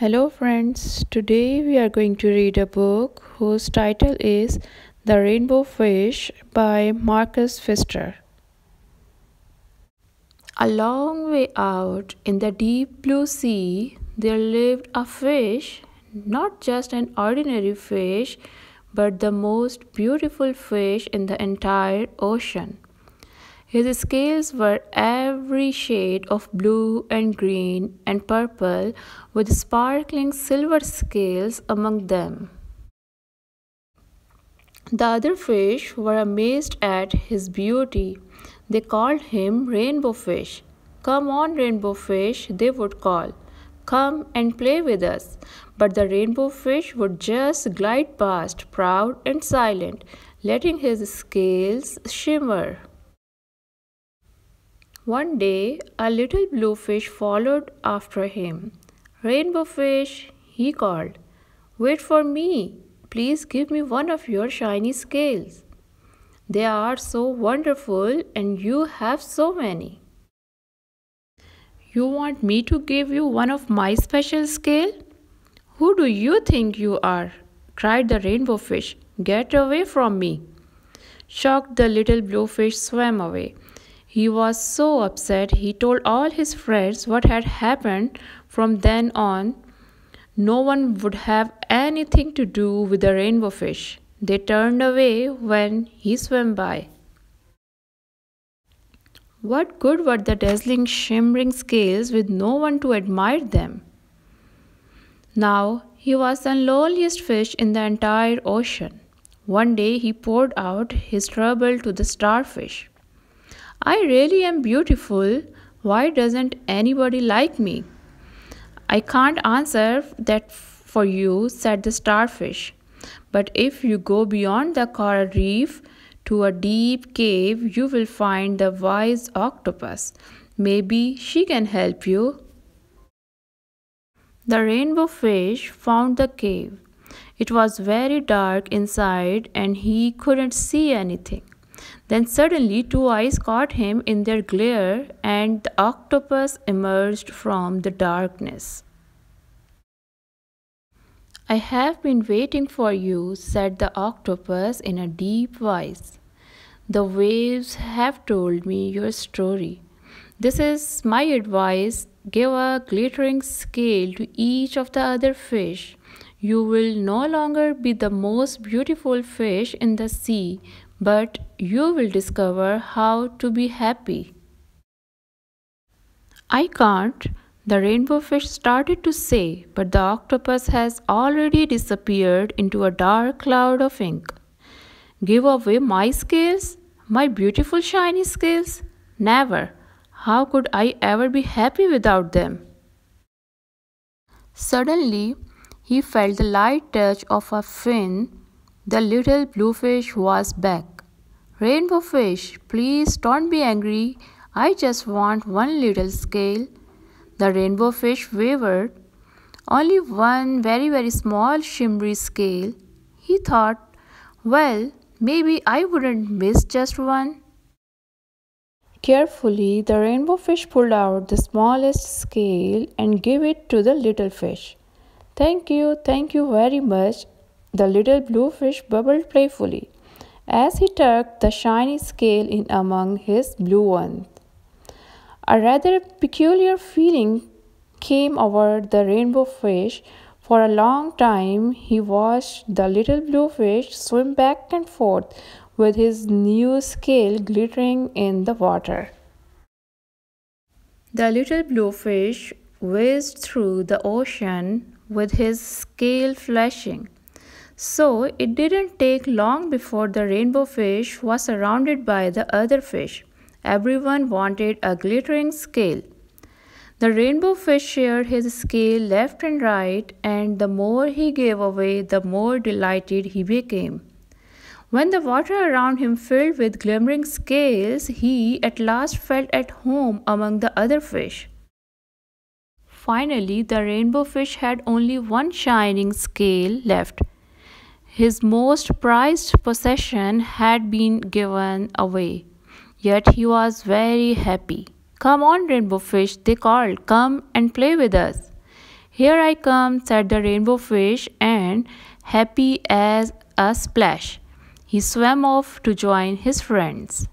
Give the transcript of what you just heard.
Hello, friends. Today we are going to read a book whose title is The Rainbow Fish by Marcus Pfister. A long way out in the deep blue sea, there lived a fish, not just an ordinary fish, but the most beautiful fish in the entire ocean. His scales were every shade of blue and green and purple, with sparkling silver scales among them. The other fish were amazed at his beauty. They called him Rainbow Fish. Come on, Rainbow Fish, they would call. Come and play with us. But the rainbow fish would just glide past, proud and silent, letting his scales shimmer. One day, a little blue fish followed after him. Rainbow fish, he called, wait for me. Please give me one of your shiny scales. They are so wonderful and you have so many. You want me to give you one of my special scale? Who do you think you are? cried the rainbow fish. Get away from me. Shocked, the little blue fish swam away. He was so upset he told all his friends what had happened. From then on, no one would have anything to do with the rainbow fish. They turned away when he swam by. What good were the dazzling, shimmering scales with no one to admire them? Now he was the loneliest fish in the entire ocean. One day he poured out his trouble to the starfish. I really am beautiful. Why doesn't anybody like me? I can't answer that for you, said the starfish. But if you go beyond the coral reef to a deep cave, you will find the wise octopus. Maybe she can help you. The rainbow fish found the cave. It was very dark inside and he couldn't see anything. Then suddenly two eyes caught him in their glare, and the octopus emerged from the darkness. I have been waiting for you, said the octopus in a deep voice. The waves have told me your story. This is my advice. Give a glittering scale to each of the other fish. You will no longer be the most beautiful fish in the sea, but you will discover how to be happy. I can't, the rainbow fish started to say, but the octopus has already disappeared into a dark cloud of ink. Give away my scales? My beautiful shiny scales? Never. How could I ever be happy without them? Suddenly, he felt the light touch of a fin the little bluefish was back. Rainbow fish, please don't be angry. I just want one little scale. The rainbow fish wavered. Only one very, very small shimmery scale. He thought, well, maybe I wouldn't miss just one. Carefully, the rainbow fish pulled out the smallest scale and gave it to the little fish. Thank you, thank you very much. The little blue fish bubbled playfully as he tucked the shiny scale in among his blue ones. A rather peculiar feeling came over the rainbow fish. For a long time, he watched the little blue fish swim back and forth with his new scale glittering in the water. The little blue fish whizzed through the ocean with his scale flashing. So it didn't take long before the rainbow fish was surrounded by the other fish. Everyone wanted a glittering scale. The rainbow fish shared his scale left and right, and the more he gave away, the more delighted he became. When the water around him filled with glimmering scales, he at last felt at home among the other fish. Finally, the rainbow fish had only one shining scale left. His most prized possession had been given away, yet he was very happy. Come on, rainbow fish, they called, come and play with us. Here I come, said the rainbow fish, and happy as a splash, he swam off to join his friends.